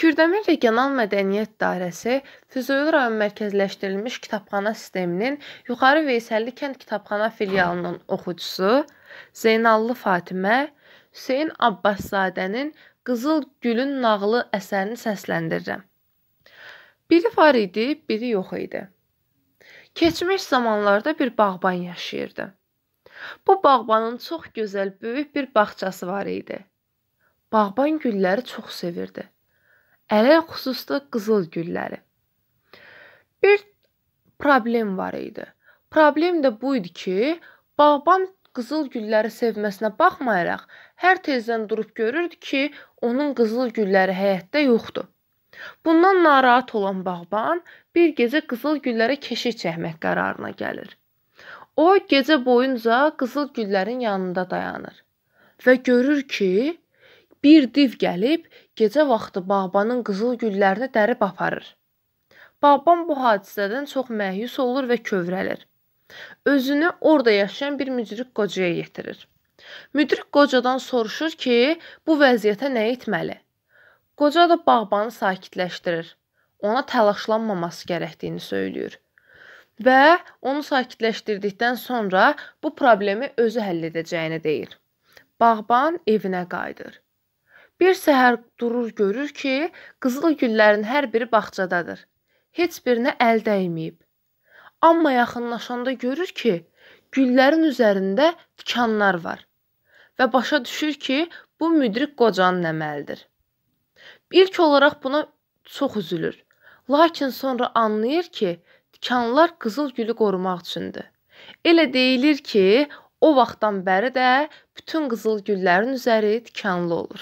Kürdəmir Regional Mədəniyyət Dairəsi Füzuli rayon mərkəzləşdirilmiş kitabxana sisteminin Yuxarı Veysəlli kənd kitabxana filialının oxucusu Zeynallı Fatimə Hüseyn Abbasszadənin Qızıl Gülün nağılı əsərini səsləndirirəm. Biri var idi, biri yox idi. Keçmiş zamanlarda bir bağban yaşayırdı. Bu bağbanın çox gözəl, böyük bir bağçası var idi. Bağban gülləri çox sevirdi. Ələn xüsusda qızıl gülləri. Bir problem var idi. Problem də bu idi ki, bağban qızıl gülləri sevməsinə baxmayaraq, hər tezdən durub görürdü ki, onun qızıl gülləri həyətdə yoxdur. Bundan narahat olan bağban bir gecə qızıl güllərə keşik çəkmək qərarına gəlir. O gecə boyunca qızıl güllərin yanında dayanır və görür ki, bir div gəlib gecə vaxtı bağbanın qızıl güllərini dərib aparır. Bağban bu hadisədən çox məyus olur və kövrəlir. Özünü orada yaşayan bir müdrik qocaya yetirir. Müdrik qocadan soruşur ki, bu vəziyyətə nə etməli? Qoca da bağbanı sakitləşdirir. Ona təlaşlanmaması gərəkdiyini söyləyir və onu sakitləşdirdikdən sonra bu problemi özü həll edəcəyini deyir. Bağban evinə qayıdır. Bir səhər durur görür ki, qızıl güllərin hər biri bağçadadır. Heç birinə əl dəyməyib. Amma yaxınlaşanda görür ki, güllərin üzərində tikanlar var və başa düşür ki, bu müdrik qocanın əməlidir. İlk olaraq buna çox üzülür. Lakin sonra anlayır ki, tikanlar qızıl gülü qorumaq üçündür. Elə deyilir ki, o vaxtdan bəri də bütün qızıl güllərin üzəri tikanlı olur.